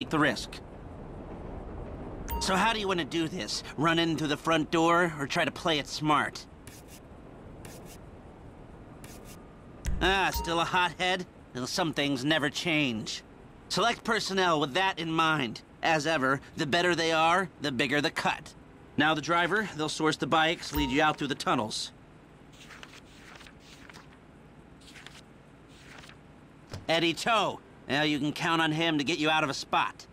take the risk. So how do you want to do this? Run in through the front door, or try to play it smart? Ah, still a hothead? Well, some things never change. Select personnel with that in mind. As ever, the better they are, the bigger the cut. Now the driver, they'll source the bikes, lead you out through the tunnels. Eddie Toh. Now you can count on him to get you out of a spot.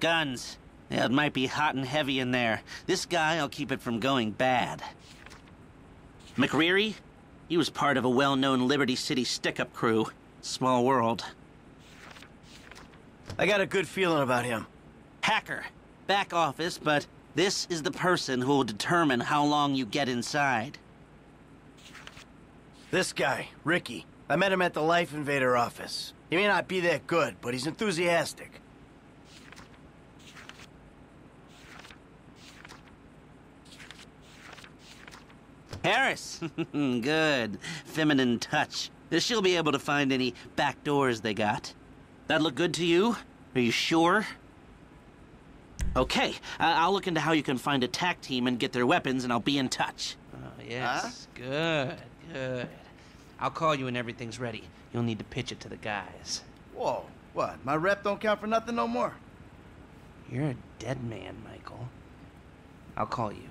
Guns. Yeah, it might be hot and heavy in there. This guy will keep it from going bad. McReary? He was part of a well-known Liberty City stick-up crew. Small world. I got a good feeling about him. Hacker. Back office, but this is the person who will determine how long you get inside. This guy, Rickie. I met him at the Lifeinvader office. He may not be that good, but he's enthusiastic. Harris. Good. Feminine touch. She'll be able to find any back doors they got. That look good to you? Are you sure? Okay, uh, I'll look into how you can find a tac team and get their weapons, and I'll be in touch. Oh, yes. Good, good. I'll call you when everything's ready. You'll need to pitch it to the guys. Whoa, what? My rep don't count for nothing no more. You're a dead man, Michael. I'll call you.